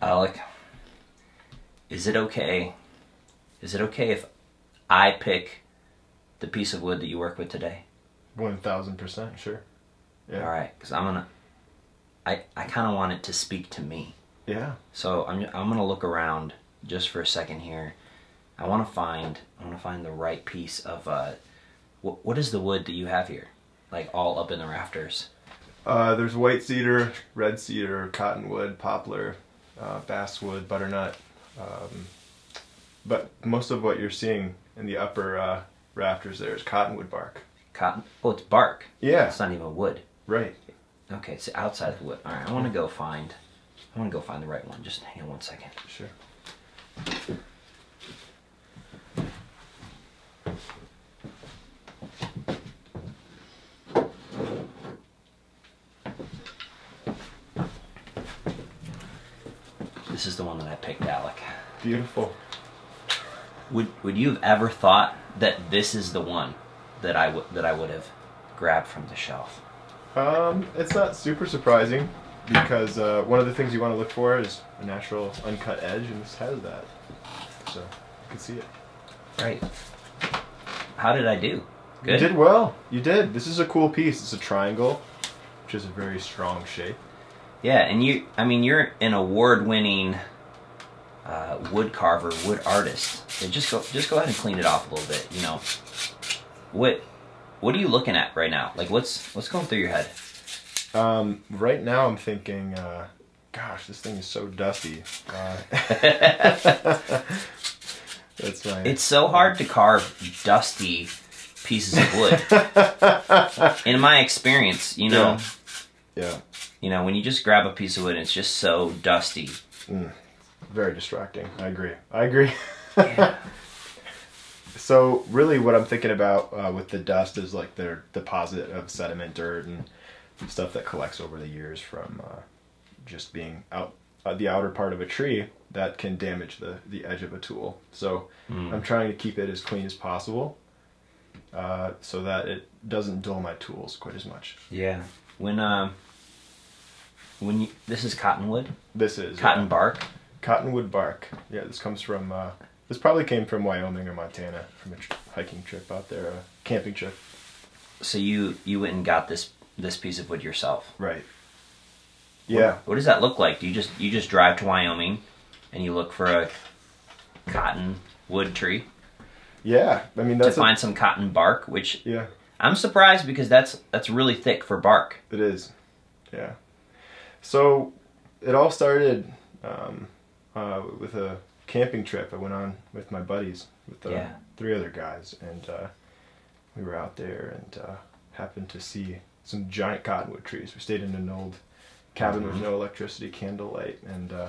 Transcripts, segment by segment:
Alec, is it okay? Is it okay if I pick the piece of wood that you work with today? One thousand percent sure. Yeah. All right, because I'm gonna. I I kind of want it to speak to me. Yeah. So I'm I'm gonna look around just for a second here. I want to find I want to find the right piece of uh. What what is the wood that you have here? Like all up in the rafters. Uh, there's white cedar, red cedar, cottonwood, poplar, uh, basswood, butternut. Um, but most of what you're seeing in the upper uh, rafters there is cottonwood bark. Cotton. Oh, it's bark. Yeah. It's not even wood. Right. Okay, it's outside the wood. All right, I want to go find. I want to go find the right one. Just hang on one second. Sure. This is the one that I picked, Alec. Beautiful. Would Would you have ever thought that this is the one that I would that I would have grabbed from the shelf? Um, it's not super surprising because uh, one of the things you want to look for is a natural uncut edge, and this has that. So you can see it. Right. How did I do? Good. You did well. You did. This is a cool piece. It's a triangle, which is a very strong shape. Yeah, and you. I mean, you're an award-winning uh, wood carver, wood artist. Just go, just go ahead and clean it off a little bit. You know, what, what are you looking at right now? Like, what's what's going through your head? Um, right now, I'm thinking, uh, gosh, this thing is so dusty. Uh, that's my. It's so hard to carve dusty pieces of wood. In my experience, you know, Yeah. yeah, you know, when you just grab a piece of wood, and it's just so dusty. Very distracting. I agree. I agree. Yeah. So really, what I'm thinking about uh, with the dust is like the deposit of sediment, dirt, and stuff that collects over the years from uh, just being out uh, the outer part of a tree that can damage the the edge of a tool. So I'm trying to keep it as clean as possible, uh, so that it doesn't dull my tools quite as much. Yeah. When um, when you this is cottonwood, This is cotton uh, bark. Cottonwood bark. Yeah, this comes from. Uh, this probably came from Wyoming or Montana from a tr- hiking trip out there, a camping trip. So you you went and got this this piece of wood yourself. Right. Yeah. What does that look like? Do you just you just drive to Wyoming, and you look for a cotton wood tree Yeah. I mean to find some cotton bark? Which yeah. I'm surprised because that's that's really thick for bark. It is, yeah. So it all started um, uh, with a camping trip I went on with my buddies, with uh, Yeah. three other guys, and uh, we were out there and uh, happened to see some giant cottonwood trees. We stayed in an old cabin with no electricity, candlelight, and uh,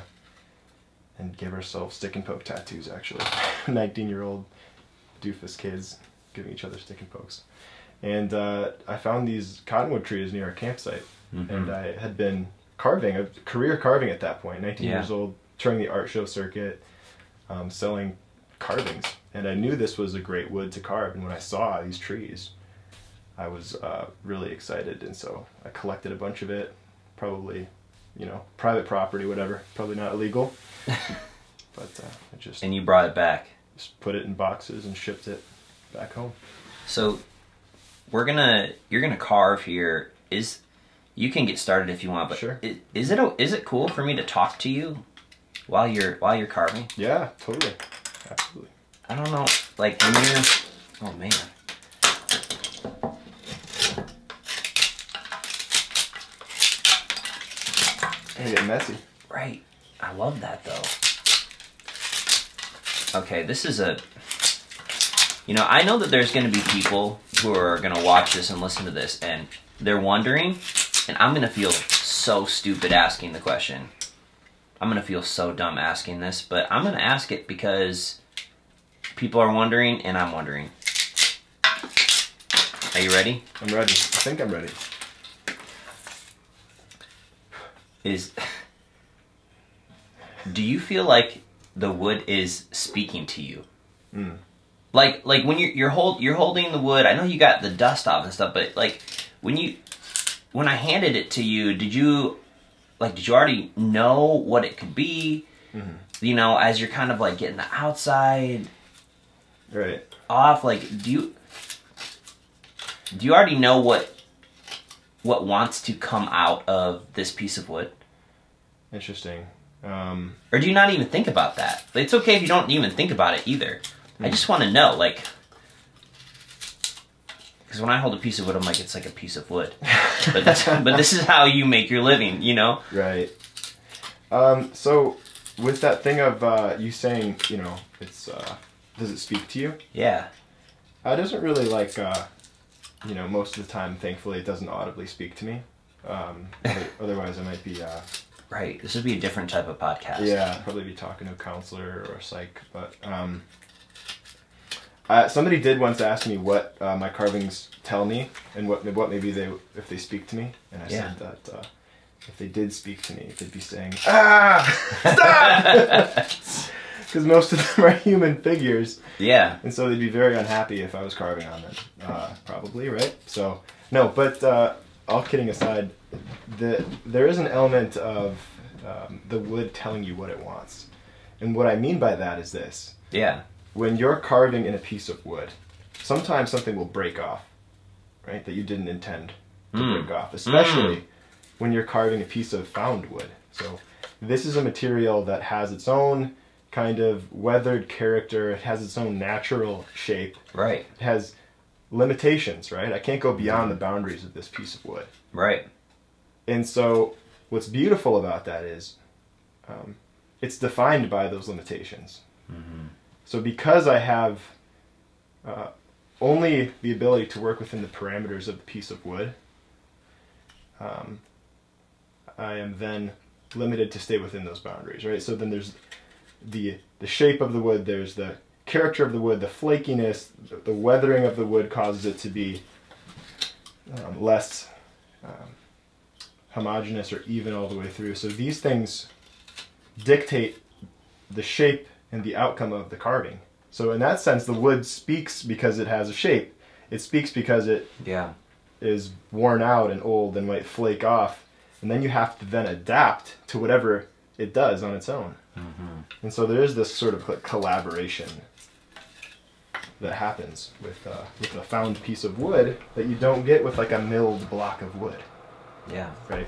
and gave ourselves stick and poke tattoos. Actually, nineteen year old doofus kids giving each other stick and pokes. And uh, I found these cottonwood trees near our campsite, and I had been carving, a career carving at that point, 19 Yeah. years old, touring the art show circuit, um, selling carvings. And I knew this was a great wood to carve. And when I saw these trees, I was uh, really excited. And so I collected a bunch of it, probably, you know, private property, whatever, probably not illegal. but uh, I just, And you brought it back. just put it in boxes and shipped it back home. So we're gonna you're gonna carve here. Is you can get started if you want, but Sure. i- is it is it cool for me to talk to you while you're while you're carving? Yeah, totally. Absolutely. I don't know, like when you're oh man. It's get messy. Right. I love that though. Okay, this is a. You know, I know that there's going to be people who are going to watch this and listen to this, and they're wondering, and I'm going to feel so stupid asking the question. I'm going to feel so dumb asking this, but I'm going to ask it because people are wondering, and I'm wondering. Are you ready? I'm ready. I think I'm ready. Is. Do you feel like the wood is speaking to you? Mm. Like like when you're you're hold you're holding the wood. I know you got the dust off and stuff, but like when you when I handed it to you, did you like did you already know what it could be? Mhm. You know, as you're kind of like getting the outside Right. off, like do you do you already know what what wants to come out of this piece of wood? Interesting. Um, Or do you not even think about that? It's okay if you don't even think about it either. I just want to know, like, because when I hold a piece of wood, I'm like, it's like a piece of wood. But that's, but this is how you make your living, you know? right. Um, so, with that thing of uh, you saying, you know, it's uh, does it speak to you? Yeah, Uh, it doesn't really like, uh, you know, most of the time, thankfully, it doesn't audibly speak to me. Um, otherwise, I might be, uh, right. This would be a different type of podcast. yeah, probably be talking to a counselor or a psych. But um, uh, somebody did once ask me what uh, my carvings tell me and what what maybe they if they speak to me, and I Yeah. said that uh, if they did speak to me, they'd be saying ah stop because most of them are human figures. yeah, And so they'd be very unhappy if I was carving on them, uh, probably, right? So, no, but uh, all kidding aside, the, there is an element of um, the wood telling you what it wants. And what I mean by that is this yeah, when you're carving in a piece of wood, sometimes something will break off, right? That you didn't intend to Mm. break off, especially when you're carving a piece of found wood. So, this is a material that has its own kind of weathered character, it has its own natural shape right, it has limitations, right? I can't go beyond the boundaries of this piece of wood. right. And so, what's beautiful about that is um, it's defined by those limitations. hmm So, because I have uh, only the ability to work within the parameters of the piece of wood, um, I am then limited to stay within those boundaries, right? So then there's the the shape of the wood, there's the character of the wood, the flakiness, the, the weathering of the wood causes it to be um, less um, homogeneous or even all the way through. So these things dictate the shape and the outcome of the carving. So in that sense, the wood speaks because it has a shape. It speaks because it Yeah, is worn out and old and might flake off, and then you have to then adapt to whatever it does on its own. hmm And so there is this sort of like collaboration that happens with uh, with a found piece of wood that you don't get with like a milled block of wood, yeah, right?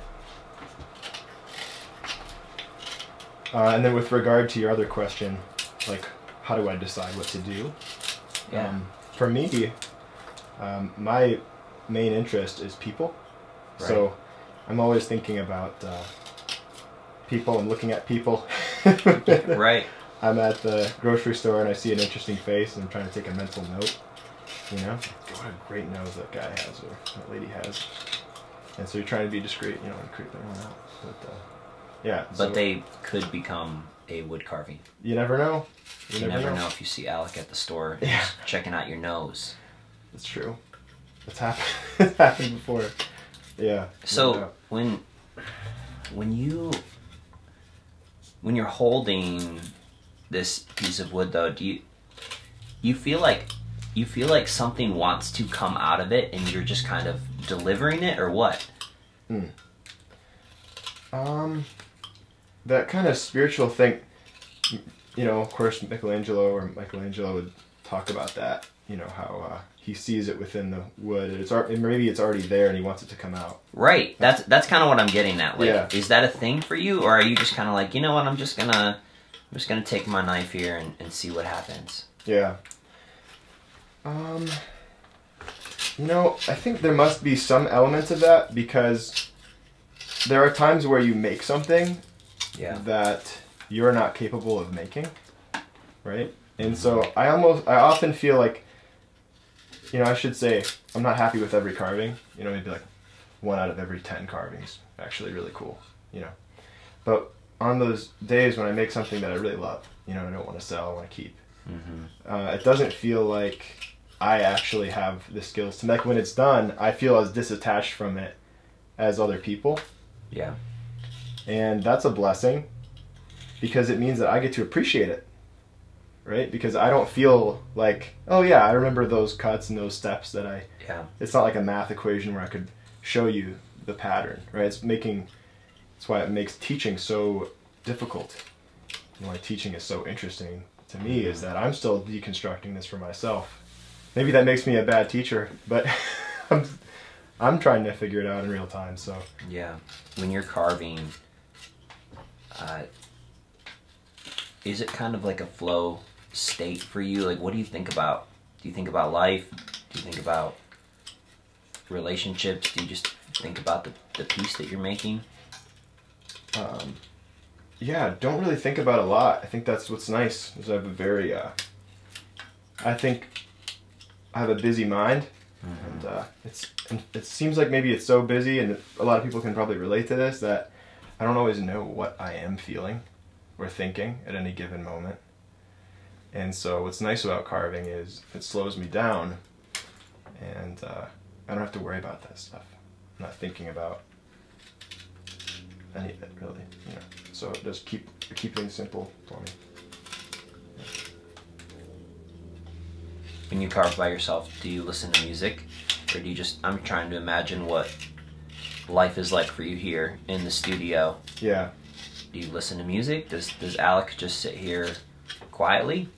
Uh, and then with regard to your other question, like how do I decide what to do? yeah, Um, for me, um, my main interest is people. Right. So I'm always thinking about uh, people and looking at people. right. I'm at the grocery store and I see an interesting face and I'm trying to take a mental note. You know, what a great nose that guy has or that lady has. And so you're trying to be discreet, you know, and creep everyone out. But uh, yeah, But so they could become a wood carving. you never know. You, never, know. if you see Alec at the store Yeah. checking out your nose. It's true. It's happened. it's happened before. Yeah. So when when you when you're holding this piece of wood though, do you you feel like you feel like something wants to come out of it and you're just kind of delivering it or what? Um, that kind of spiritual thing, you know, of course, Michelangelo or Michelangelo would talk about that. You know how uh, he sees it within the wood. and It's maybe it's already there and he wants it to come out. Right. That's that's kind of what I'm getting at. Like, Yeah. is that a thing for you, or are you just kind of like, you know what? I'm just gonna I'm just gonna take my knife here and, and see what happens. Yeah. Um, you know, I think there must be some element of that because there are times where you make something Yeah. that you're not capable of making, right? And so I almost, I often feel like, you know, I should say I'm not happy with every carving. You know, maybe like one out of every ten carvings actually really cool. You know, but on those days when I make something that I really love, you know, I don't want to sell, I want to keep. hmm Uh, it doesn't feel like I actually have the skills to make. When it's done, I feel as disattached from it as other people Yeah. And that's a blessing because it means that I get to appreciate it. right? Because I don't feel like, oh yeah, I remember those cuts and those steps that I. Yeah. It's not like a math equation where I could show you the pattern, right? It's making. That's why it makes teaching so difficult. And why teaching is so interesting to me is that I'm still deconstructing this for myself. Maybe that makes me a bad teacher, but I'm, I'm trying to figure it out in real time. So Yeah. When you're carving, uh, is it kind of like a flow state for you? Like, what do you think about? Do you think about life? Do you think about relationships? Do you just think about the, the piece that you're making? um, yeah, don't really think about a lot. I think that's what's nice. Is I have a very, uh, I think, I have a busy mind, and uh, it's and it seems like maybe it's so busy, and a lot of people can probably relate to this that I don't always know what I am feeling or thinking at any given moment. And so, what's nice about carving is it slows me down, and uh, I don't have to worry about that stuff. I'm not thinking about any of it really, you know. So does keep keep things simple for me. When you carve by yourself, do you listen to music, or do you just? I'm trying to imagine what life is like for you here in the studio. Yeah. Do you listen to music? Does Does Alec just sit here quietly?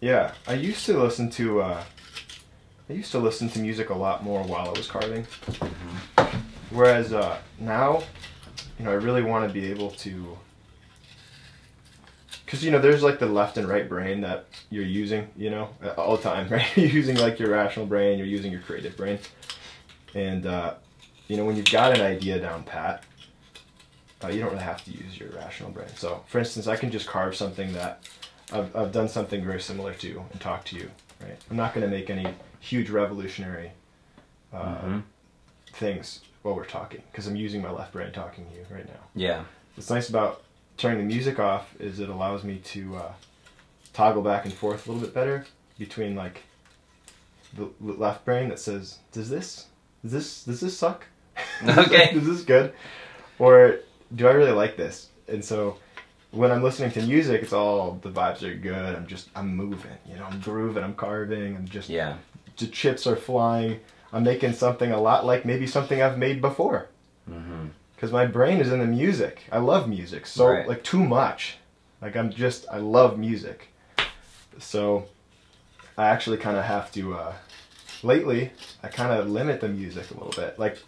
Yeah, I used to listen to uh, I used to listen to music a lot more while I was carving. Whereas uh, now, you know, I really want to be able to, because you know, there's like the left and right brain that you're using, you know, all the time, right? you're using like your rational brain, you're using your creative brain, and uh, you know, when you've got an idea down pat, uh, you don't really have to use your rational brain. So, for instance, I can just carve something that I've, I've done something very similar to and talk to you, right? I'm not going to make any huge revolutionary uh, Mhm. things while we're talking because I'm using my left brain talking to you right now. Yeah. What's nice about turning the music off is it allows me to uh, toggle back and forth a little bit better between like the left brain that says, "Does this, does this, does this suck? Okay. this, is this good? Or do I really like this?" And so when I'm listening to music, it's all the vibes are good. I'm just I'm moving, you know, I'm grooving, I'm carving, I'm just Yeah. the chips are flying. I'm making something a lot like maybe something I've made before because my brain is in the music. I love music so Right. like too much. Like I'm just I love music. So I actually kind of have to. Uh, lately, I kind of limit the music a little bit. Like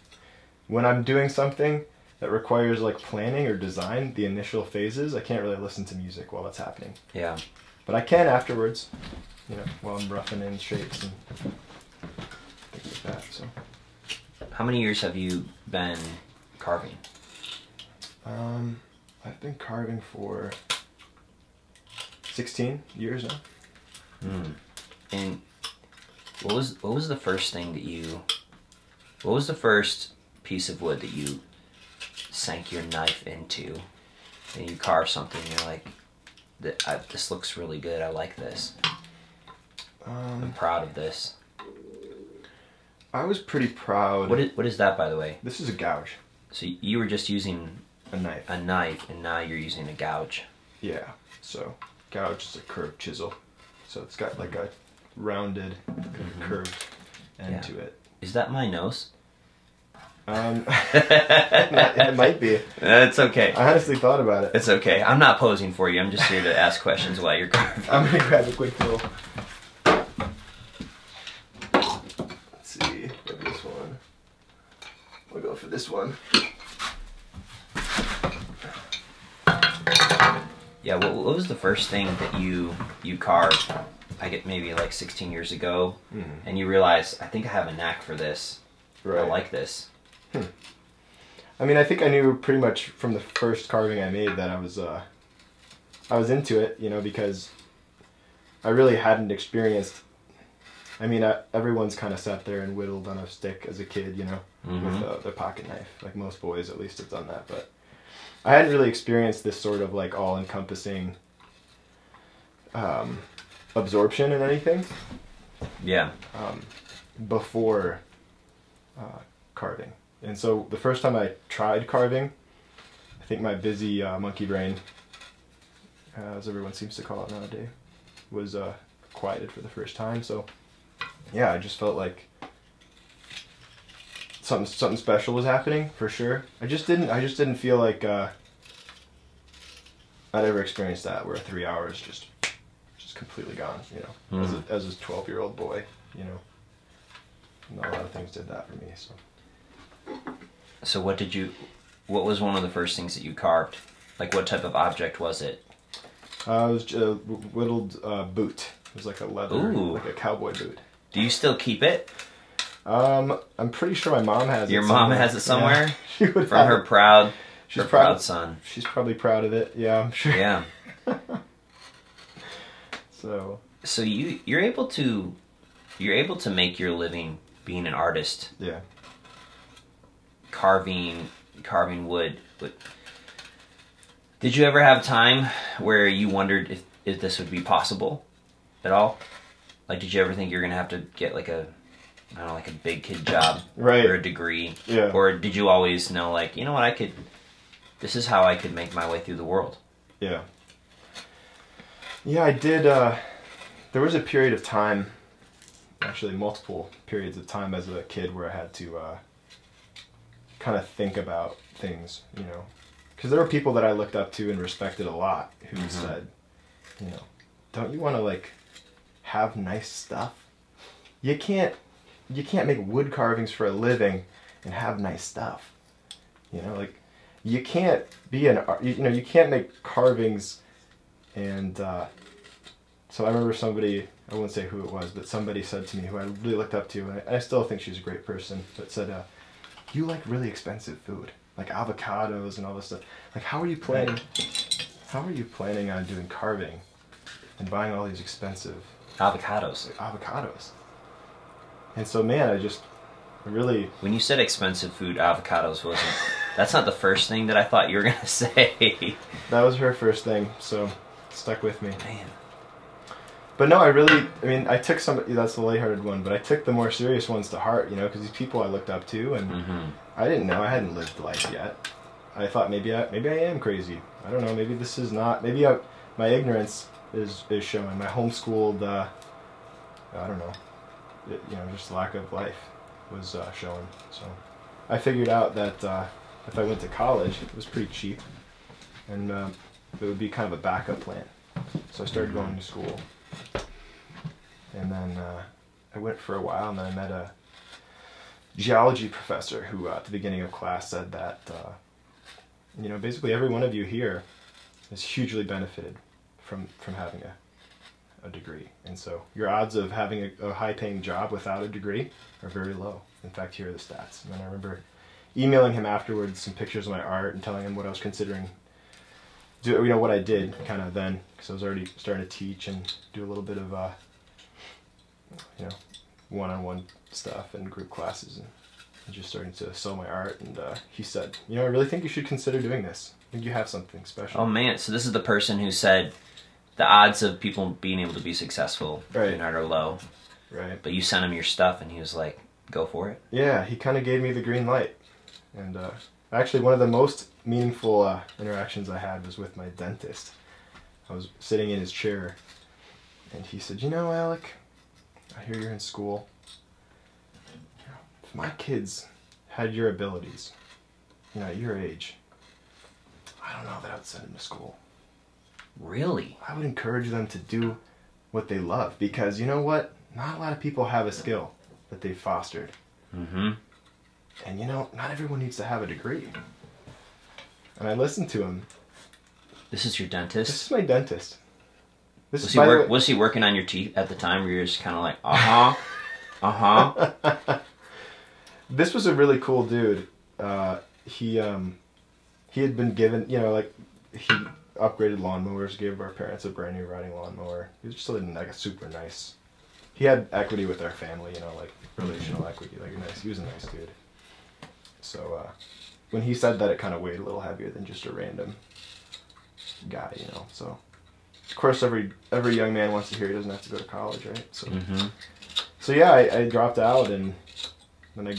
when I'm doing something that requires like planning or design, the initial phases, I can't really listen to music while that's happening. Yeah. But I can afterwards, you know, while I'm roughing in shapes and things like that. So. How many years have you been carving? Um, I've been carving for 16 years now. Hmm. And what was what was the first thing that you? What was the first piece of wood that you sank your knife into, and you carved something? And you're like, "Th- I, "This looks really good. I like this. I'm Um, proud of this." I was pretty proud. What is what is that, by the way? this is a gouge, So you were just using a knife. a knife, and now you're using a gouge. Yeah. So gouge is a curved chisel. So it's got like a rounded, curved end Yeah. to it. Is that my nose? Um, it might be. It's okay. I honestly thought about it. It's okay. I'm not posing for you. I'm just here to ask questions while you're carving. I'm gonna grab a quick tool. Let's see. Grab this one. We'll go for this one. Yeah, what, what was the first thing that you you carved? I get maybe like 16 years ago, Mhm. and you realize I think I have a knack for this. I like this. I mean, I think I knew pretty much from the first carving I made that I was, uh, I was into it, you know, because I really hadn't experienced. I mean, I, everyone's kind of sat there and whittled on a stick as a kid, you know, with Mhm. uh, their pocket knife. Like most boys, at least, have done that. But I hadn't really experienced this sort of like all-encompassing um, absorption in anything Yeah. um, before uh, carving. And so the first time I tried carving, I think my busy uh, monkey brain uh, as everyone seems to call it nowadays, was uh, quieted for the first time. So, yeah, I just felt like something something special was happening for sure. I just didn't I just didn't feel like uh, I'd ever experienced that where three hours just just completely gone. You know, as Mhm. a, as a twelve year old boy, you know, not a lot of things did that for me. So. So what did you? What was one of the first things that you carved? Like what type of object was it? Uh, it was a whittled uh, boot. It was like a leather, Ooh. like a cowboy boot. Do you still keep it Um, I'm pretty sure my mom has Your it. Your mom has it somewhere? Yeah, she would from have her it. proud, She's her proud. proud son? She's probably proud of it. Yeah, I'm sure. Yeah. So So you you're able to you're able to make your living being an artist, yeah, carving carving wood. But did you ever have time where you wondered if if this would be possible at all? Like, did you ever think you're gonna have to get like a I don't know, like a big kid job Right. or a degree, yeah. or did you always know like you know what I could? This is how I could make my way through the world. Yeah. Yeah, I did. Uh, there was a period of time, actually, multiple periods of time as a kid where I had to uh, kind of think about things, you know. Because there were people that I looked up to and respected a lot who Mhm. said, you know, don't you want to, like, have nice stuff? You can't. You can't make wood carvings for a living and have nice stuff. You know, like you can't be an art. You, you know, you can't make carvings, and uh, so I remember somebody. I won't say who it was, but somebody said to me who I really looked up to, and I, and I still think she's a great person. But said, uh, "You like really expensive food, like avocados and all this stuff. Like, how are you planning? How are you planning on doing carving, and buying all these expensive Avocados. like avocados?" And so, man, I just really When you said expensive food, avocados wasn't. That's not the first thing that I thought you were gonna say. that was her first thing, so stuck with me. Man. But no, I really, I mean, I took some, that's the lighthearted one, but I took the more serious ones to heart, you know, because these people I looked up to, and hmm I didn't know, I hadn't lived life yet. I thought maybe I, maybe I am crazy. I don't know, maybe this is not, maybe I, my ignorance is, is showing. My homeschooled, uh, I don't know, it, you know, just lack of life was uh, showing. So I figured out that uh, if I went to college, it was pretty cheap, and um, it would be kind of a backup plan. So I started going to school, and then uh, I went for a while, and then I met a geology professor who, uh, at the beginning of class, said that uh, you know basically every one of you here is hugely benefited from from having a a degree, and so your odds of having a, a high-paying job without a degree are very low. In fact, here are the stats. And then I remember emailing him afterwards some pictures of my art and telling him what I was considering do you know what I did kind of then because I was already starting to teach and do a little bit of uh, you know one-on-one stuff and group classes and, and just starting to sell my art. And uh, he said you know I really think you should consider doing this. I think you have something special. Oh man, so this is the person who said the odds of people being able to be successful Right. in art are low, right. But you sent him your stuff and he was like, "Go for it." yeah he kind of gave me the green light. And uh, actually one of the most meaningful uh, interactions I had was with my dentist. I was sitting in his chair and he said you know Alec I hear you're in school. If my kids had your abilities you know at your age I don't know that I'd send them to school Really? I would encourage them to do what they love because you know what not a lot of people have a skill that they've fostered Mm-hmm. And you know, not everyone needs to have a degree. And I listened to him. This is your dentist. This is my dentist. This Was is he work, way- was he working on your teeth at the time? Where you're just kind of like, uh huh, uh huh. this was a really cool dude. Uh, he um, he had been given, you know, like he upgraded lawnmowers, gave our parents a brand new riding lawnmower. He was just like a super nice. He had equity with our family, you know, like relational equity. Like a nice, he was a nice dude. So uh, when he said that, it kind of weighed a little heavier than just a random guy, you know. So of course, every every young man wants to hear he doesn't have to go to college, right? So. Mm-hmm. So yeah, I, I dropped out and then I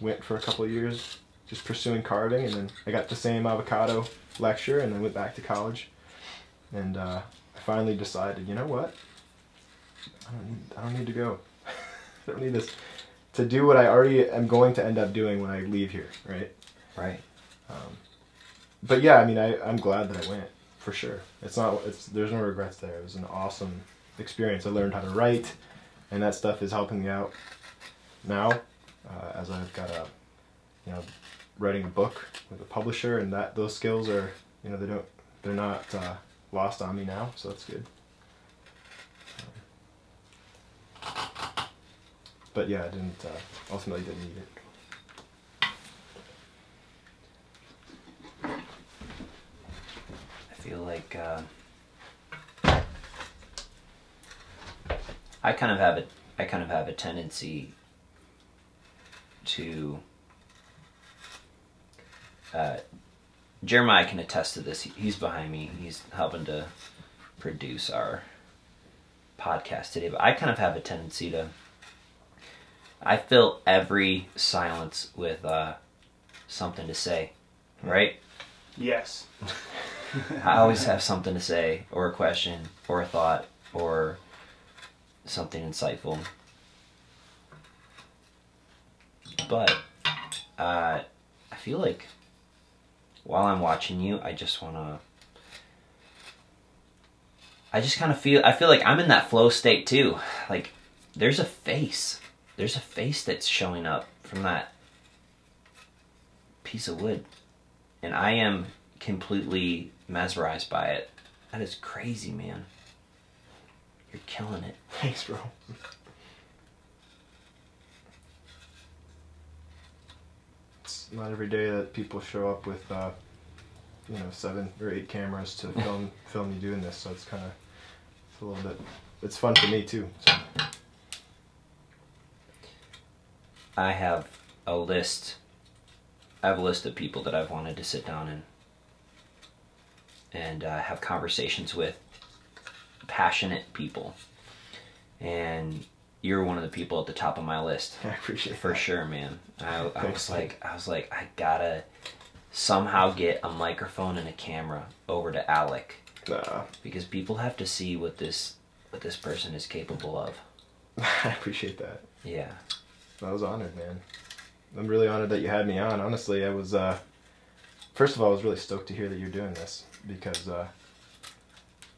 went for a couple of years just pursuing carving, and then I got the same avocado lecture, and then went back to college, and uh, I finally decided, you know what? I don't need, I don't need to go. I don't need this to do what I already am going to end up doing when I leave here, right? Right. But yeah, I mean, I, I'm glad that I went for sure. It's not, it's there's no regrets there. It was an awesome experience. I learned how to write, and that stuff is helping me out now uh, as I've got a, you know, writing a book with a publisher, and that those skills are, you know, they don't, they're not uh, lost on me now, so that's good. But yeah, I didn't uh, ultimately didn't need it. I feel like uh, I kind of have a I kind of have a tendency to uh, Jeremiah can attest to this. He's behind me. He's helping to produce our podcast today. But I kind of have a tendency to I fill every silence with uh, something to say, right? Yes. I always have something to say, or a question, or a thought, or something insightful. But uh, I feel like while I'm watching you, I just want to. I just kind of feel. I feel like I'm in that flow state too. Like, there's a face. There's a face that's showing up from that piece of wood. And I am completely mesmerized by it. That is crazy, man. You're killing it. Thanks, bro. It's not every day that people show up with, uh, you know, seven or eight cameras to film film you doing this. So it's kind of it's a little bit. It's fun for me too. So. I have a list. I have a list of people that I've wanted to sit down and and uh, have conversations with passionate people, and you're one of the people at the top of my list I appreciate for that. sure, man. I, I was like, I was like, I gotta somehow get a microphone and a camera over to Alec Nah, because people have to see what this what this person is capable of. I appreciate that. Yeah. I was honored, man. I'm really honored that you had me on. Honestly, I was. Uh, first of all, I was really stoked to hear that you're doing this because uh,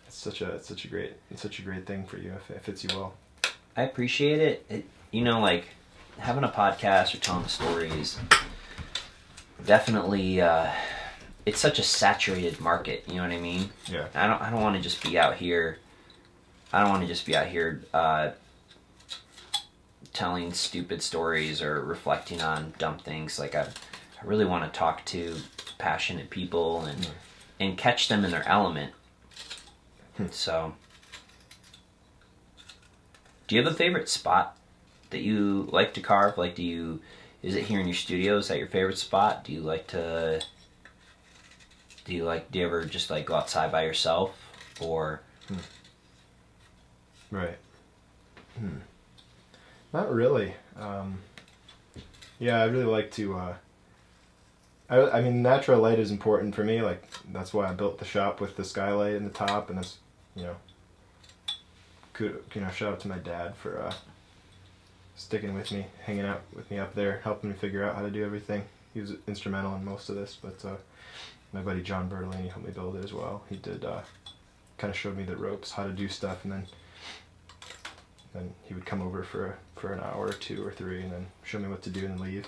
it's such a it's such a great it's such a great thing for you. If it fits you well. I appreciate it. it. You know, like having a podcast or telling stories. Definitely, uh, it's such a saturated market. You know what I mean? Yeah. I don't. I don't want to just be out here. I don't want to just be out here uh, telling stupid stories or reflecting on dumb things. Like I, I really want to talk to passionate people and Mm. and catch them in their element. So, do you have a favorite spot that you like to carve? Like, do you is it here in your studio? Is that your favorite spot? Do you like to? Do you like? Do you ever just like go outside by yourself, or Right. Hmm. Not really. Um, yeah, I really like to. Uh, I, I mean, natural light is important for me. Like that's why I built the shop with the skylight in the top, and it's you know. Could you know? Shout out to my dad for uh, sticking with me, hanging out with me up there, helping me figure out how to do everything. He was instrumental in most of this, but uh, my buddy John Bertolini helped me build it as well. He did uh, kind of showed me the ropes, how to do stuff, and then then he would come over for for an hour or two or three, and then show me what to do and leave,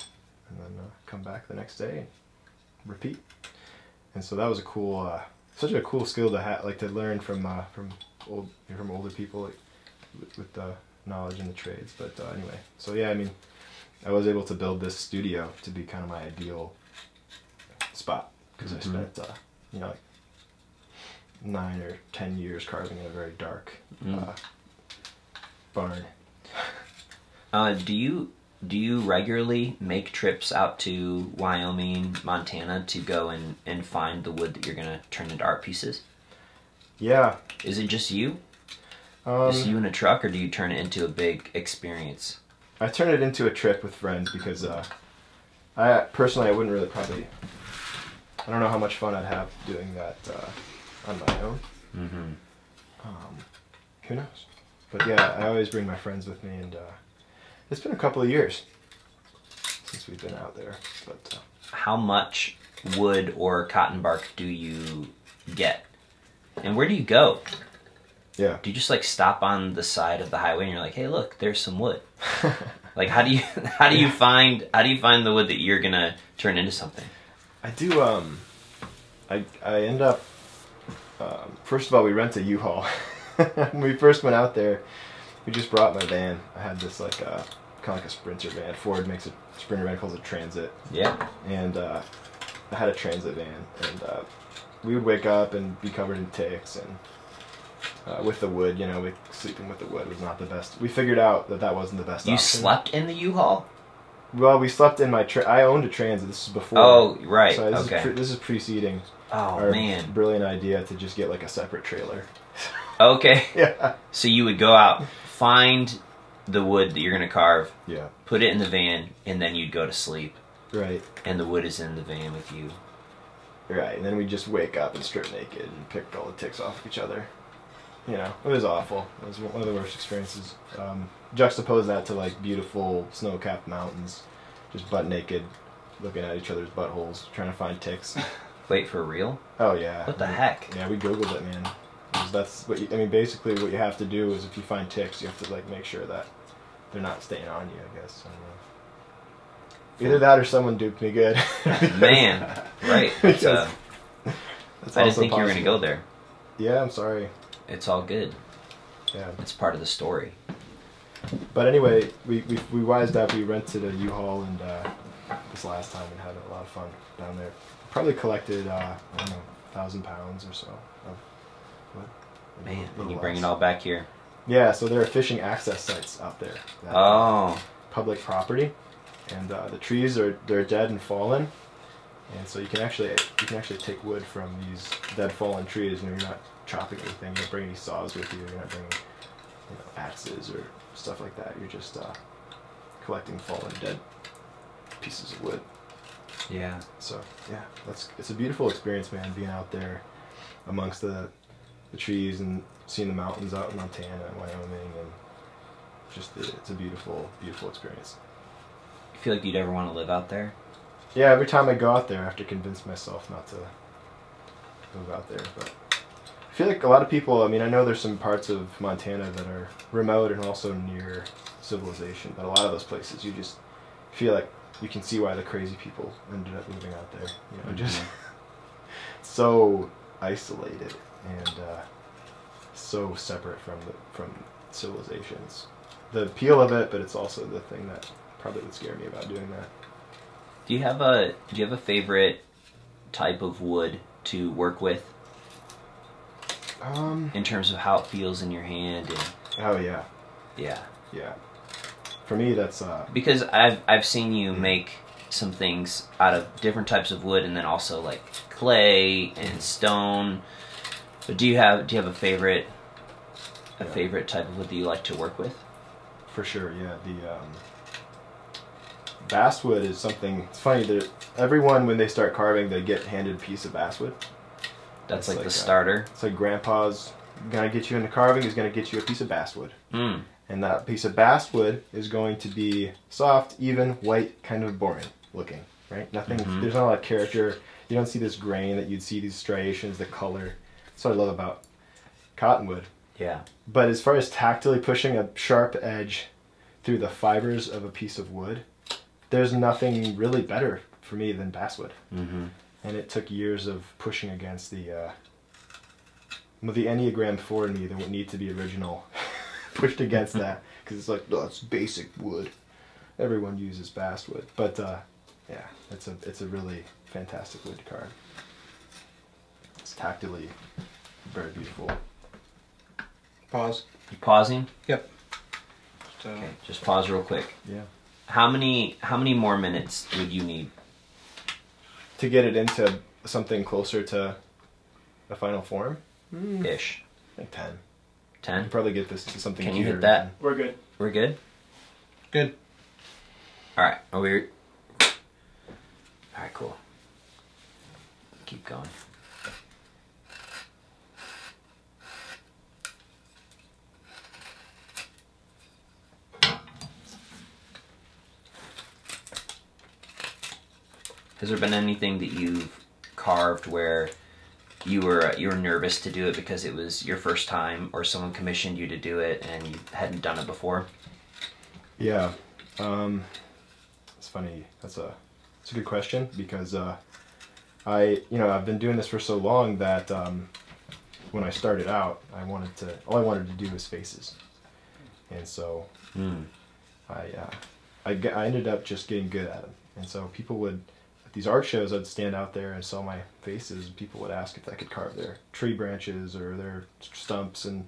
and then uh, come back the next day and repeat. And so that was a cool, uh, such a cool skill to have, like to learn from uh, from old from older people, like with, with the knowledge in the trades. But uh, anyway, so yeah, I mean, I was able to build this studio to be kind of my ideal spot because Mhm. I spent uh, you know like nine or ten years carving in a very dark Mm. uh, barn. uh, do you do you regularly make trips out to Wyoming, Montana to go and and find the wood that you're gonna turn into art pieces? Yeah. Is it just you? Um, just you in a truck, or do you turn it into a big experience? I turn it into a trip with friends because uh, I personally I wouldn't really probably I don't know how much fun I'd have doing that uh, on my own. Mm-hmm. Um, who knows? But yeah, I always bring my friends with me, and uh, it's been a couple of years since we've been out there. But uh, How much wood or cotton bark do you get? And where do you go? yeah, Do you just like stop on the side of the highway and you're like, hey, look, there's some wood? Like, how do you how do you find how do you find the wood that you're gonna turn into something? I do. Um, I I end up. Um, first of all, we rent a U-Haul. when we first went out there, we just brought my van. I had this like uh, kind of like a Sprinter van. Ford makes a Sprinter van calls it Transit, Yeah. and uh, I had a Transit van, and uh, we would wake up and be covered in ticks and. Uh, with the wood, you know, we, sleeping with the wood was not the best. We figured out that that wasn't the best. You option. slept in the U-Haul? Well, we slept in my. Tra- I owned a Transit. This is before. Oh, right. So this okay. is pre- this is preceding oh our man. brilliant idea to just get like a separate trailer. Okay. Yeah. So you would go out, find the wood that you're gonna carve, Yeah. put it in the van, and then you'd go to sleep, Right. and the wood is in the van with you. Right. And then we just wake up and strip naked and pick all the ticks off of each other. You know, it was awful. It was one of the worst experiences. Um, juxtapose that to like beautiful snow-capped mountains, just butt naked, looking at each other's buttholes, trying to find ticks. Wait for real? Oh yeah. What the I mean, heck? Yeah, we googled it, man. That's what you, I mean. Basically, what you have to do is if you find ticks, you have to like make sure that they're not staying on you. I guess. I don't know. Either that or someone duped me good. Man, right? It's, uh, That's I didn't think you were gonna go there. Yeah, I'm sorry. It's all good. Yeah, It's part of the story. but anyway, we we, we wised up. We rented a U-Haul and uh, this last time and had a lot of fun down there. Probably collected uh, I don't know, thousand pounds or so of a Man, and you bring it all back here. Yeah, so there are fishing access sites out there. that- Oh, public property, and uh, the trees are they're dead and fallen, and so you can actually you can actually take wood from these dead fallen trees. You know, you're not chopping anything. You don't bring any saws with you. You're not bringing you know, axes or stuff like that. You're just uh, collecting fallen dead pieces of wood. yeah. So yeah, that's it's a beautiful experience, man. Being out there amongst the the trees and seeing the mountains out in Montana and Wyoming, and just the, it's a beautiful, beautiful experience. Feel like you'd ever want to live out there? Yeah, every time I go out there, I have to convince myself not to move out there. But I feel like a lot of people. I mean, I know there's some parts of Montana that are remote and also near civilization, but a lot of those places, you just feel like you can see why the crazy people ended up moving out there. You know, just so isolated and uh, so separate from the from civilizations. The appeal of it, but it's also the thing that probably would scare me about doing that. Do you have a Do you have a favorite type of wood to work with Um. in terms of how it feels in your hand? And Oh yeah, yeah, yeah. For me, that's uh. because I've I've seen you make some things out of different types of wood, and then also like clay and stone. But do you have Do you have a favorite a Yeah. favorite type of wood that you like to work with? For sure, yeah. The um, basswood is something. It's funny that everyone when they start carving, they get handed a piece of basswood. That's like, like the a- starter. It's like grandpa's gonna get you into carving. He's gonna get you a piece of basswood, Mm. and that piece of basswood is going to be soft, even, white, kind of boring looking. Right? Nothing. Mhm. There's not a lot of character. You don't see this grain that you'd see these striations, the color. That's what I love about cottonwood. Yeah. But as far as tactily pushing a sharp edge through the fibers of a piece of wood, there's nothing really better for me than basswood. Mm-hmm. And it took years of pushing against the uh, the Enneagram Four in me that would need to be original, pushed against that because it's like no, it's basic wood. Everyone uses basswood, but uh, yeah, it's a it's a really fantastic wood to carve. It's tactically very beautiful. Pause. You pausing? Yep. Just, uh, Okay. Just pause real quick. Yeah. How many How many more minutes would you need? to get it into something closer to a final form, Mm. Ish. like 10. Ten. Probably get this to something Can you hit that? than- We're good. We're good. Good. All right. Are we? All right. Cool. Keep going. Has there been anything that you've carved where you were you were nervous to do it because it was your first time, or someone commissioned you to do it and you hadn't done it before? Yeah, um, it's funny. That's a that's a good question because uh, I you know I've been doing this for so long that um, when I started out, I wanted to all I wanted to do was faces, and so Mm. I uh, I, I ended up just getting good at them, and so people would at these art shows I'd stand out there and sell my faces, and people would ask if I could carve their tree branches or their stumps and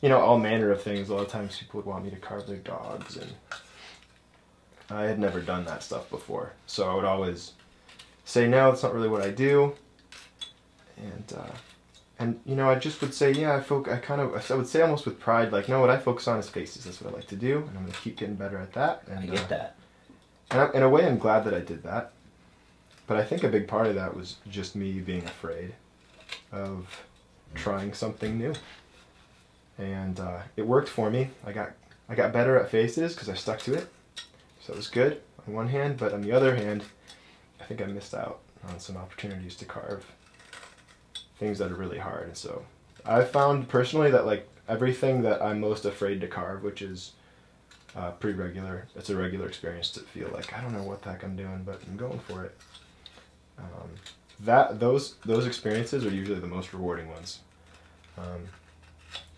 you know all manner of things. A lot of times people would want me to carve their dogs, and I had never done that stuff before, so I would always say no, that's not really what I do, and. Uh, and you know, I just would say, yeah, I folk, I kind of, I would say almost with pride, like, no, what I focus on is faces. That's what I like to do, and I'm gonna keep getting better at that. And I get uh, that. and I, in a way, I'm glad that I did that. But I think a big part of that was just me being afraid of trying something new. And uh, it worked for me. I got I got better at faces because I stuck to it. So it was good on one hand, but on the other hand, I think I missed out on some opportunities to carve things that are really hard. And so I found personally that like everything that I'm most afraid to carve, which is uh, pretty regular. It's a regular experience to feel like I don't know what the heck I'm doing, but I'm going for it. Um, that those those experiences are usually the most rewarding ones. Um,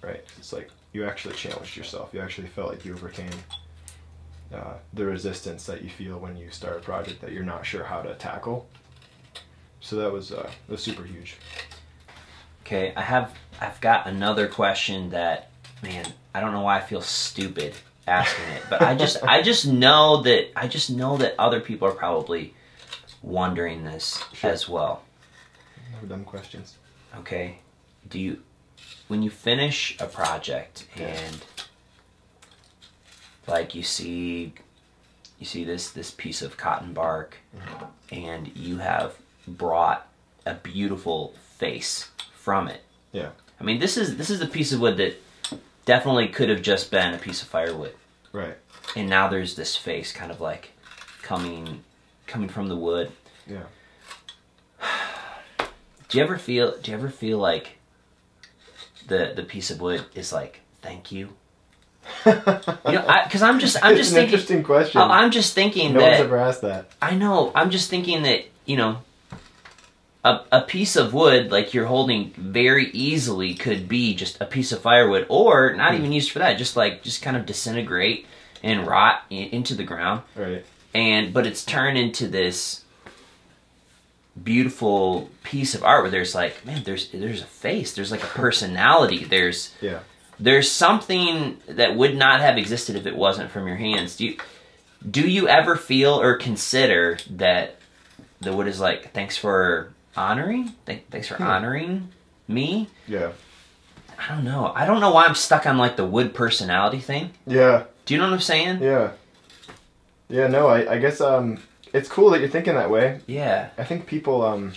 right? It's like you actually challenged yourself. You actually felt like you overcame uh, the resistance that you feel when you start a project that you're not sure how to tackle. So that was uh, that was super huge. Okay, I have I've got another question that man, I don't know why I feel stupid asking it, but I just I just know that I just know that other people are probably wondering this Sure. as well. No dumb questions. Okay? Do you when you finish a project Yeah. and like you see you see this this piece of cotton bark mm-hmm. and you have brought a beautiful face from it. Yeah. I mean, this is this is a piece of wood that definitely could have just been a piece of firewood, Right. and now there's this face kind of like coming coming from the wood. Yeah. Do you ever feel? Do you ever feel like the the piece of wood is like thank you? You know, because I'm just I'm It's just an thinking. interesting question. Oh, I'm just thinking no one's that ever asked that. I know. I'm just thinking that you know, a a piece of wood like you're holding very easily could be just a piece of firewood, or not hmm. even used for that. Just like just kind of disintegrate and rot i- into the ground, Right. And but it's turned into this beautiful piece of art where there's like man there's there's a face there's like a personality there's Yeah. there's something that would not have existed if it wasn't from your hands. Do you do you ever feel or consider that the wood is like thanks for honoring? Th- thanks for Hmm. honoring me? Yeah. I don't know. I don't know why I'm stuck on like the wood personality thing. Yeah. Do you know what I'm saying? Yeah. Yeah, no, I, I guess um it's cool that you're thinking that way. Yeah. I think people um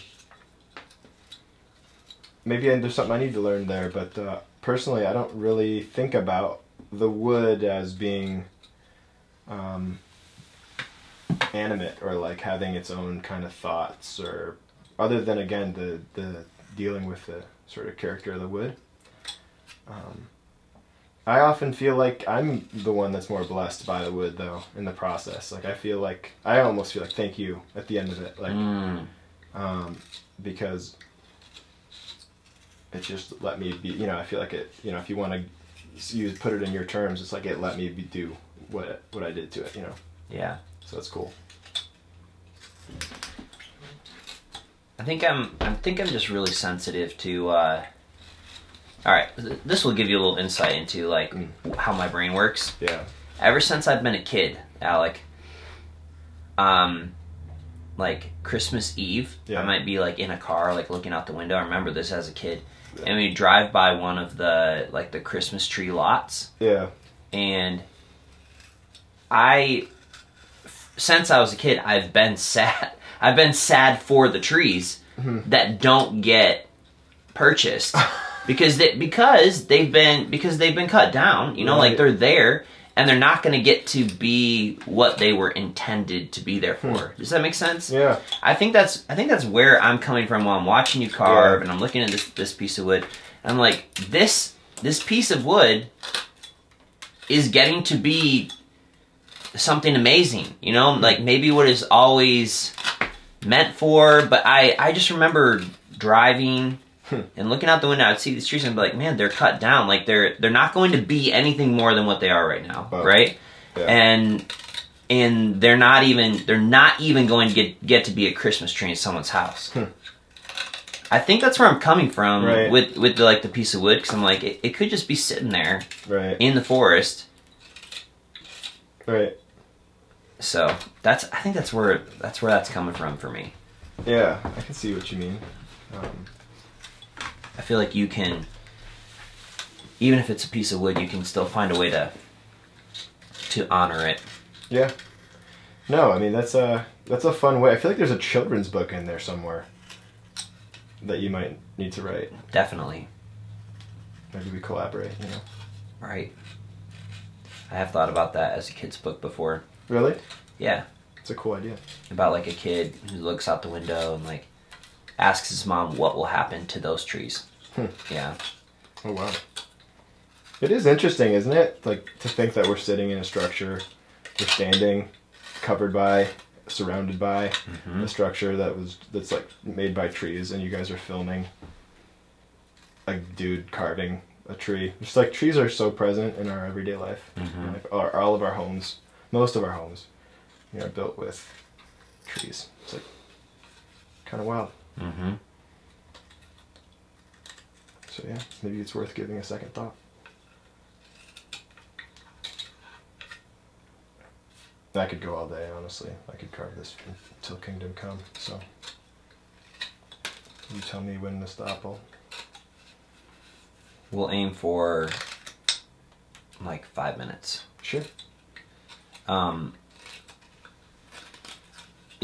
maybe there's something I need to learn there, but uh, personally I don't really think about the wood as being um animate or like having its own kind of thoughts or other than again the the dealing with the sort of character of the wood. Um, I often feel like I'm the one that's more blessed by the wood though in the process. Like I feel like I almost feel like thank you at the end of it. Like Mm. um, because it just let me be. You know, I feel like it. You know, if you want to use put it in your terms, it's like it let me be, do what what I did to it. You know, Yeah. so that's cool. I think I'm. I think I'm just really sensitive to. Uh, all right, this will give you a little insight into like Mm. how my brain works. Yeah. ever since I've been a kid, Alec, um, like Christmas Eve, Yeah. I might be like in a car, like looking out the window. I remember this as a kid, yeah. and we drive by one of the like the Christmas tree lots, Yeah. and I, since I was a kid, I've been sad. I've been sad for the trees Mhm. that don't get purchased because they because they've been because they've been cut down. You know, like they're there, and they're not going to get to be what they were intended to be there hmm. for. Does that make sense? Yeah. I think that's I think that's where I'm coming from while I'm watching you carve Yeah. and I'm looking at this this piece of wood. And I'm like, this this piece of wood is getting to be something amazing. You know, like maybe what is always meant for, but I I just remember driving and looking out the window, I'd see these trees and be like, man, they're cut down. Like they're they're not going to be anything more than what they are right now, Wow. right? Yeah. And and they're not even they're not even going to get get to be a Christmas tree in someone's house. I think that's where I'm coming from Right. with with the, like the piece of wood because I'm like it, it could just be sitting there right. in the forest. Right. So that's I think that's where that's where that's coming from for me. Yeah, I can see what you mean. Um, I feel like you can, even if it's a piece of wood, you can still find a way to to honor it. yeah. No, I mean that's a that's a fun way. I feel like there's a children's book in there somewhere that you might need to write. Definitely, Maybe we collaborate. You know. right? I have thought about that as a kid's book before. Really? Yeah, It's a cool idea. about like a kid who looks out the window and like asks his mom what will happen to those trees. Hmm. Yeah, Oh wow. It is interesting, isn't it? Like to think that we're sitting in a structure, we're standing, covered by, surrounded by Mm-hmm. a structure that was that's like made by trees, and you guys are filming a dude carving a tree. Just like trees are so present in our everyday life. Mhm. Like all, all of our homes, most of our homes, you know, are built with trees. It's like kind of wild. Mm-hmm. So yeah, maybe it's worth giving a second thought. I could go all day, honestly. I could carve this until kingdom come. So you tell me when to stop. I'll We'll aim for like five minutes. sure. Um,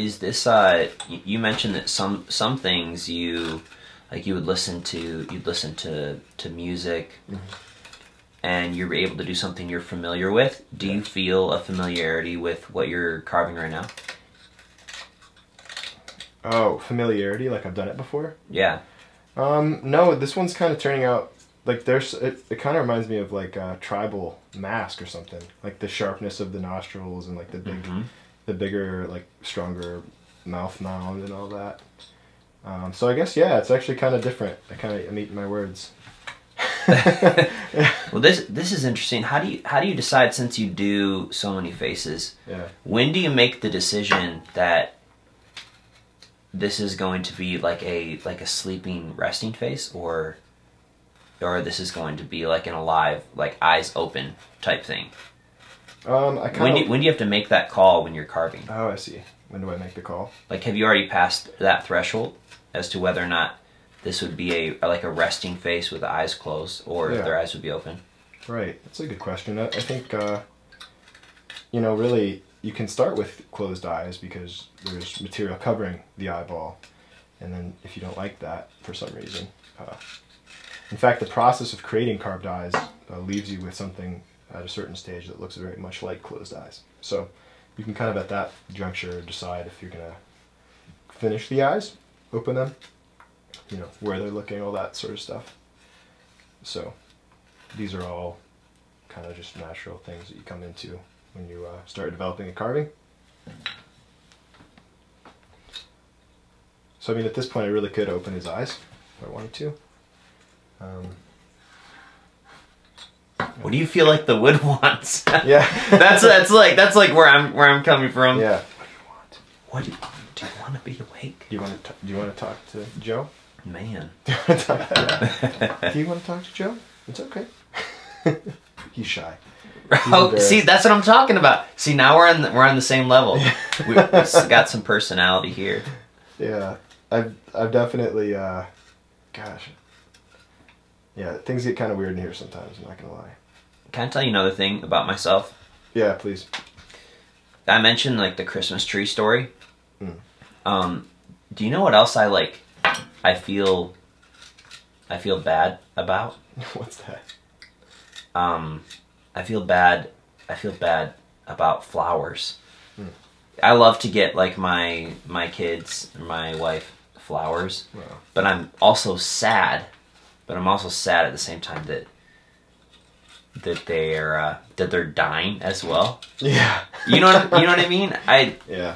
is this uh? You mentioned that some some things you like you would listen to you'd listen to to music, Mhm. and you're able to do something you're familiar with. Do you feel a familiarity with what you're carving right now? Oh, familiarity, like I've done it before. Yeah. Um, no, this one's kind of turning out like there's it. It kind of reminds me of like a tribal mask or something. Like the sharpness of the nostrils and like the big, Mhm. The bigger, like stronger mouth mound and all that. Um, so I guess yeah, it's actually kind of different. I kind of I'm eating my words. Well, this this is interesting. How do you how do you decide since you do so many faces? Yeah. When do you make the decision that this is going to be like a like a sleeping resting face or or this is going to be like an alive like eyes open type thing? Um, I When kind do, of. when do you have to make that call when you're carving? Oh, I see. When do I make the call? Like have you already passed that threshold as to whether or not this would be a like a resting face with the eyes closed or Yeah. if their eyes would be open? Right. That's a good question. I, I think, uh, you know, really, you can start with closed eyes because there's material covering the eyeball. And then if you don't like that for some reason, uh, in fact, the process of creating carved eyes uh, leaves you with something at a certain stage that looks very much like closed eyes. So you can kind of at that juncture decide if you're going to finish the eyes, open them, you know, where they're looking, all that sort of stuff. So these are all kind of just natural things that you come into when you uh, start developing a carving. So I mean, at this point, I really could open his eyes if I wanted to. Um, What do you feel like the wood wants? yeah, that's that's like that's like where I'm where I'm coming from. yeah. What do you, want? What do you want to be awake, Do you want to? Do you want to talk to Joe? man? Do you want to talk to, do you want to talk to Joe? It's okay. He's shy. oh, see, that's what I'm talking about. See, now we're on the, we're on the same level. we, we've got some personality here. Yeah, I've I've definitely, uh, gosh. Yeah, things get kind of weird in here sometimes. I'm not gonna lie. Can I tell you another thing about myself? Yeah, please. I mentioned like the Christmas tree story. Mm. Um, do you know what else I like? I feel, I feel bad about. What's that? Um, I feel bad I feel bad about flowers. Hmm. I love to get like my my kids or my wife flowers, Wow. but I'm also sad. But I'm also sad at the same time that that they're uh, that they're dying as well. Yeah. You know what, you know what I mean? I Yeah.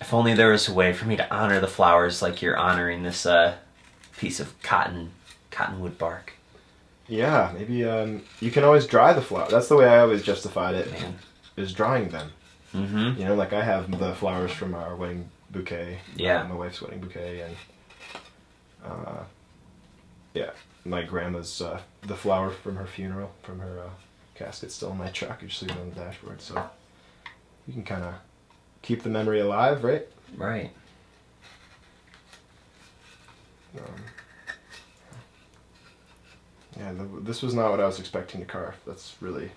if only there was a way for me to honor the flowers like you're honoring this uh, piece of cotton cottonwood bark. Yeah. Maybe um, you can always dry the flower. That's the way I always justified it. Man. Is drying them. Mm-hmm. You know, like I have the flowers from our wedding bouquet. Yeah. uh, my wife's wedding bouquet, and uh, yeah, my grandma's uh, the flower from her funeral, from her uh, casket, still in my truck. You just leave it on the dashboard, so you can kind of keep the memory alive, right? Right. Um, yeah, the, this was not what I was expecting to carve. That's really,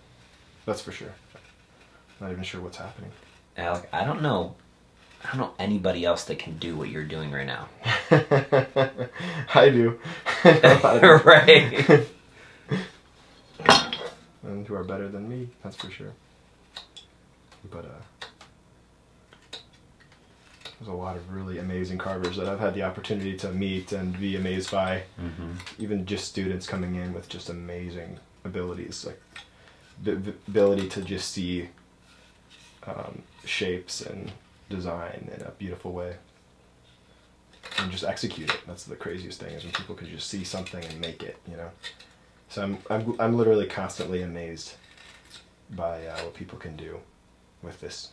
that's for sure. Not even sure what's happening. Alec, I don't know. I don't know anybody else that can do what you're doing right now. I do. A lot of people. right. and who are better than me, that's for sure. But uh, there's a lot of really amazing carvers that I've had the opportunity to meet and be amazed by. hmm Even just students coming in with just amazing abilities, like the the ability to just see um, shapes and design in a beautiful way. And just execute it. That's the craziest thing is when people can just see something and make it, you know. So I'm I'm I'm literally constantly amazed by uh, what people can do with this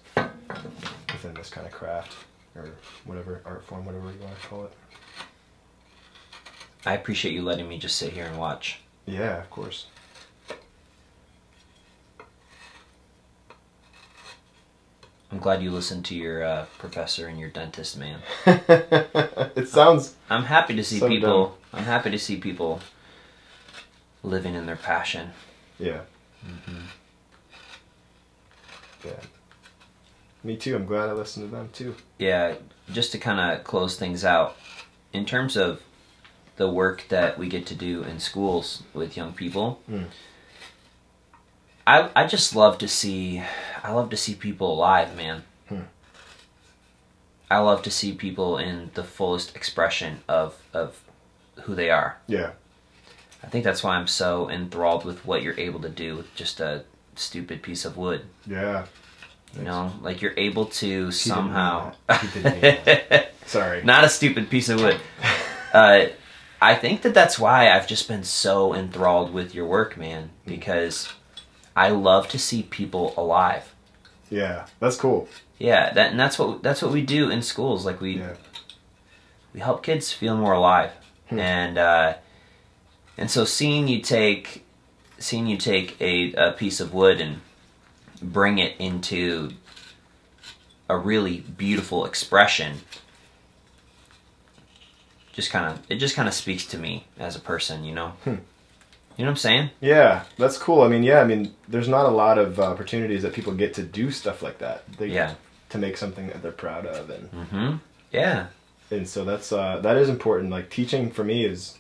within this kind of craft or whatever art form, whatever you want to call it. I appreciate you letting me just sit here and watch. Yeah, of course. I'm glad you listened to your uh, professor and your dentist, man. it sounds I'm happy to see So people. I'm happy to see people living in their passion. yeah. Yeah. Me too. I'm glad I listened to them too. Yeah, just to kind of close things out, in terms of the work that we get to do in schools with young people, Mm. I I just love to see I love to see people alive, man. Hmm. I love to see people in the fullest expression of of who they are. Yeah. I think that's why I'm so enthralled with what you're able to do with just a stupid piece of wood. Yeah. You know, like you're able to He somehow. that. He didn't mean Sorry. Not a stupid piece of wood. Uh, I think that that's why I've just been so enthralled with your work, man. Because I love to see people alive. Yeah. That's cool. Yeah, that and that's what that's what we do in schools. Like we Yeah. we help kids feel more alive, Hmm. and uh, and so seeing you take seeing you take a, a piece of wood and bring it into a really beautiful expression just kind of it just kind of speaks to me as a person you know Hmm. You know what i'm saying Yeah, that's cool. I mean, yeah, I mean, there's not a lot of uh, opportunities that people get to do stuff like that. They, yeah To make something that they're proud of, and mm-hmm yeah and so that's uh, that is important. Like teaching for me is,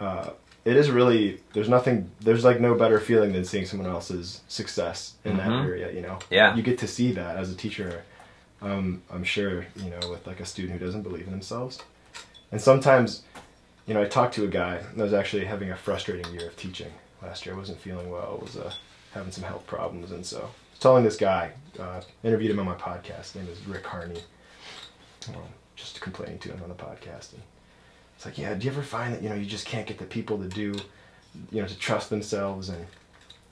uh, it is really there's nothing there's like no better feeling than seeing someone else's success in that Mhm. area. You know, Yeah. you get to see that as a teacher. Um, I'm sure you know with like a student who doesn't believe in themselves, and sometimes, you know, I talked to a guy that was actually having a frustrating year of teaching last year. I wasn't feeling well. I Was uh, having some health problems, and so telling this guy, uh, interviewed him on my podcast. His name is Rick Harney. Well, just complaining to him on the podcast, and it's like, yeah, do you ever find that you know you just can't get the people to do, you know, to trust themselves? And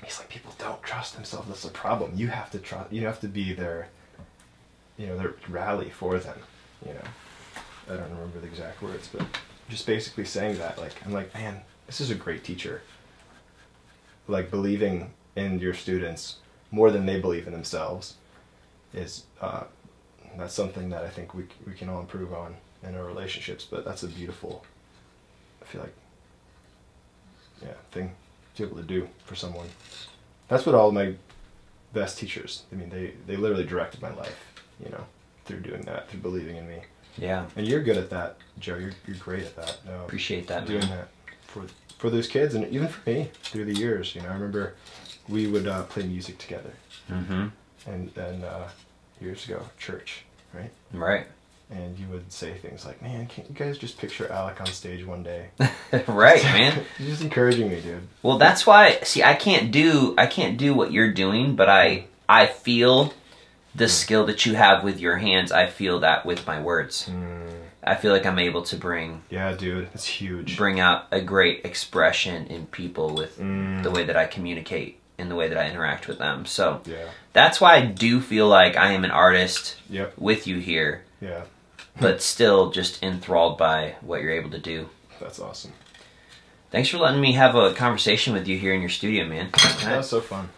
he's like, people don't trust themselves. That's the problem. You have to trust. You have to be their, you know, their rally for them. You know, I don't remember the exact words, but just basically saying that. Like, I'm like, man, this is a great teacher. Like believing in your students more than they believe in themselves is uh, that's something that I think we we can all improve on in our relationships. But that's a beautiful, I feel like, yeah, thing to be able to do for someone. That's what all my best teachers. I mean, they they literally directed my life. You know, through doing that, through believing in me. Yeah And you're good at that, Joe. You're you're great at that. Appreciate that doing man. that for for those kids and even for me through the years. You know, I remember we would uh, play music together, Mm-hmm. and then uh, years ago, church, right? Right. And you would say things like, "Man, can't you guys just picture Alec on stage one day?" right, man. You're just encouraging me, dude. Well, that's why. See, I can't do I can't do what you're doing, but I I feel the skill that you have with your hands. I feel that with my words. I feel like I'm able to bring Yeah, dude, it's huge. bring out a great expression in people with Mm. the way that I communicate and the way that I interact with them. So Yeah. that's why I do feel like I am an artist Yep. with you here, Yeah. but still just enthralled by what you're able to do. That's awesome. Thanks for letting me have a conversation with you here in your studio, man. That was so fun.